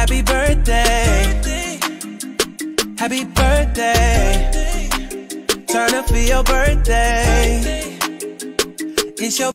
happy birthday. Happy birthday. Turn up for your birthday. It's your